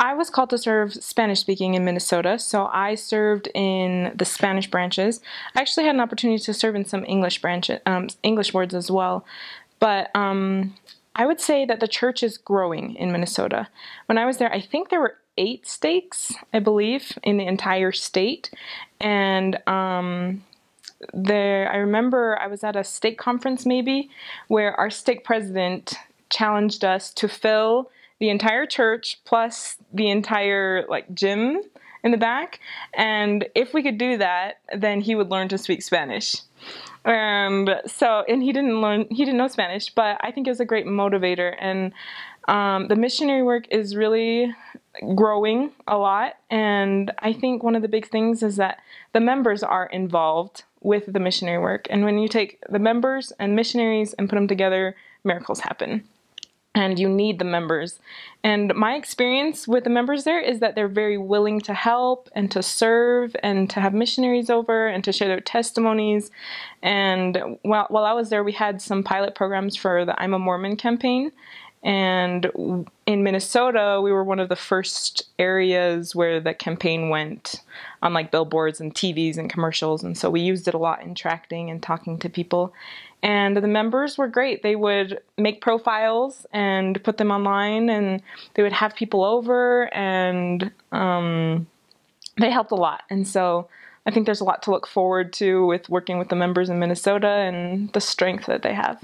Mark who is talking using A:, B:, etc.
A: I was called to serve Spanish speaking in Minnesota, so I served in the Spanish branches. I actually had an opportunity to serve in some English branches, um, English wards as well. But um, I would say that the church is growing in Minnesota. When I was there, I think there were eight stakes, I believe, in the entire state, and um, there. I remember I was at a stake conference maybe where our stake president challenged us to fill the entire church plus the entire like gym in the back. And if we could do that, then he would learn to speak Spanish. And so, and he didn't learn, he didn't know Spanish, but I think it was a great motivator. And um, the missionary work is really growing a lot. And I think one of the big things is that the members are involved with the missionary work. And when you take the members and missionaries and put them together, miracles happen and you need the members. And my experience with the members there is that they're very willing to help and to serve and to have missionaries over and to share their testimonies. And while, while I was there, we had some pilot programs for the I'm a Mormon campaign. And in Minnesota, we were one of the first areas where the campaign went on like billboards and TVs and commercials. And so we used it a lot in tracting and talking to people. And the members were great. They would make profiles and put them online, and they would have people over, and um, they helped a lot. And so I think there's a lot to look forward to with working with the members in Minnesota and the strength that they have.